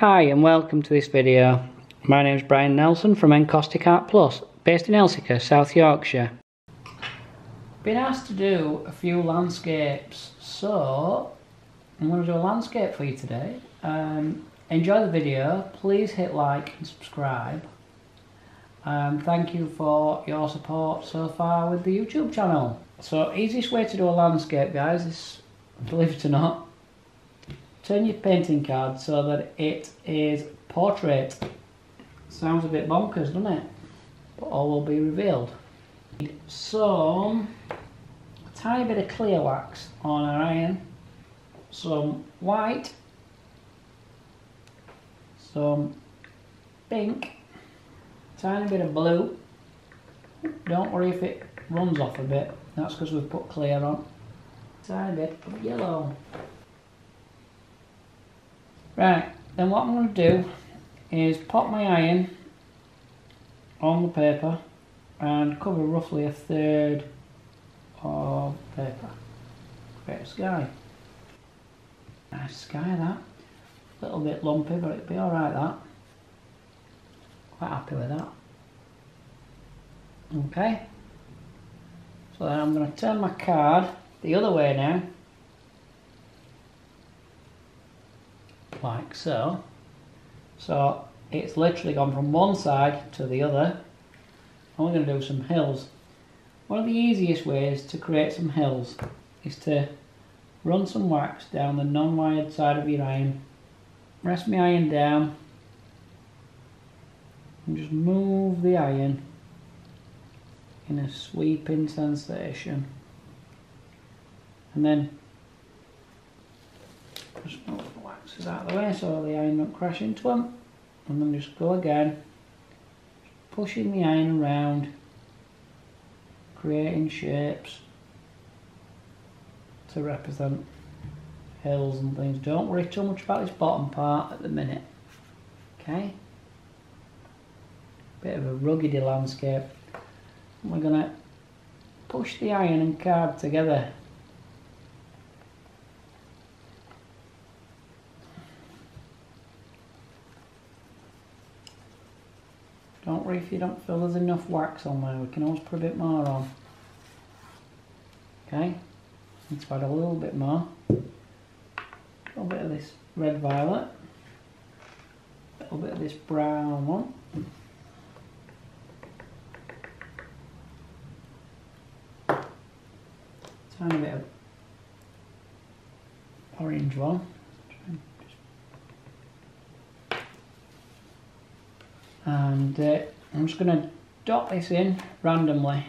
Hi and welcome to this video. My name is Brian Nelson from Encaustic Art Plus, based in Elsecar, South Yorkshire. Been asked to do a few landscapes, so I'm going to do a landscape for you today. Um, enjoy the video, please hit like and subscribe. Um, thank you for your support so far with the YouTube channel. So easiest way to do a landscape guys is, believe it or not, turn your painting card so that it is portrait. Sounds a bit bonkers, doesn't it? But all will be revealed. Some tiny bit of clear wax on our iron, some white, some pink, tiny bit of blue. Don't worry if it runs off a bit, that's because we've put clear on. Tiny bit of yellow. Right, then what I'm going to do is pop my iron on the paper and cover roughly a third of paper. Great sky. Nice sky that. A little bit lumpy but it'll be alright that. Quite happy with that. Okay. So then I'm going to turn my card the other way now like so. So it's literally gone from one side to the other. And we're going to do some hills. One of the easiest ways to create some hills is to run some wax down the non-wired side of your iron. Rest my iron down and just move the iron in a sweeping sensation. And then just the waxes out of the way so the iron don't crash into them. And then just go again, pushing the iron around, creating shapes to represent hills and things. Don't worry too much about this bottom part at the minute. Okay? Bit of a ruggedy landscape. we're going to push the iron and card together Don't worry if you don't feel there's enough wax on there, we can always put a bit more on. Okay, let's add a little bit more. A little bit of this red violet. A little bit of this brown one. Tiny bit of orange one. And uh, I'm just going to dot this in randomly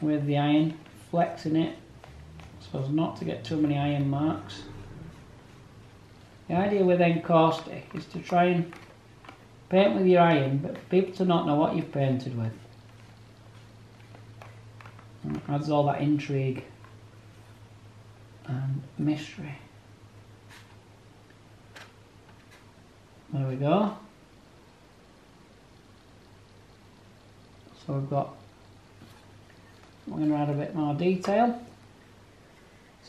with the iron, flexing it so as not to get too many iron marks. The idea with encaustic is to try and paint with your iron but for people to not know what you've painted with. And it adds all that intrigue and mystery. There we go. So we've got, I'm going to add a bit more detail.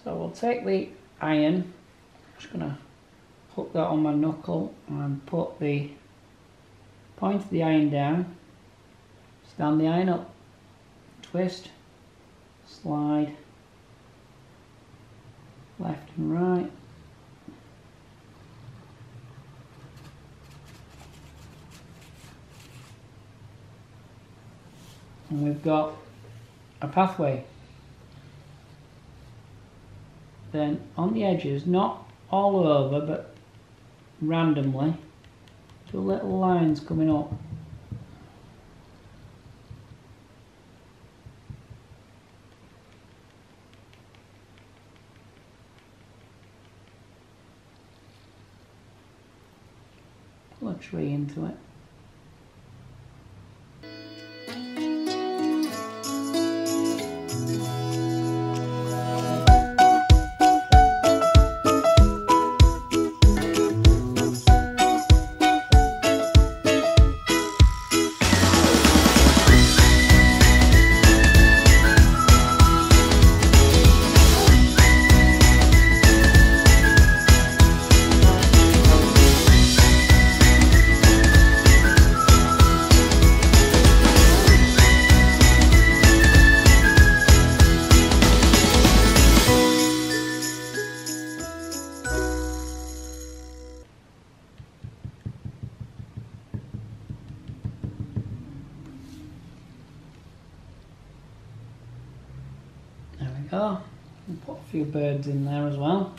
So we'll take the iron, I'm just going to hook that on my knuckle and put the point of the iron down, stand the iron up, twist, slide, left and right, and we've got a pathway. Then on the edges not all over but randomly two little lines coming up. Pull a tree into it a few birds in there as well.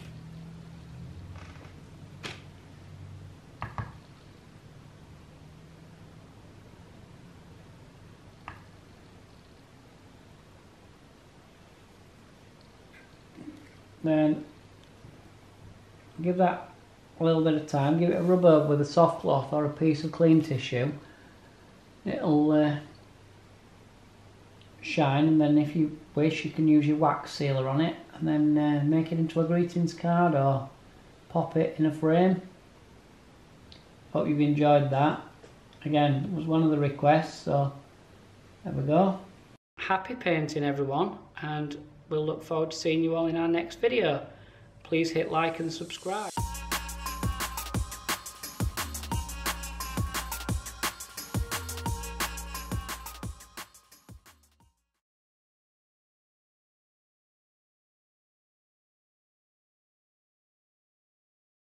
Then give that a little bit of time, give it a rub over with a soft cloth or a piece of clean tissue. It'll uh, shine and then if you wish you can use your wax sealer on it and then uh, make it into a greetings card or pop it in a frame. Hope you've enjoyed that. Again, it was one of the requests, so there we go. Happy painting everyone and we'll look forward to seeing you all in our next video. Please hit like and subscribe.